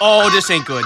Oh, this ain't good.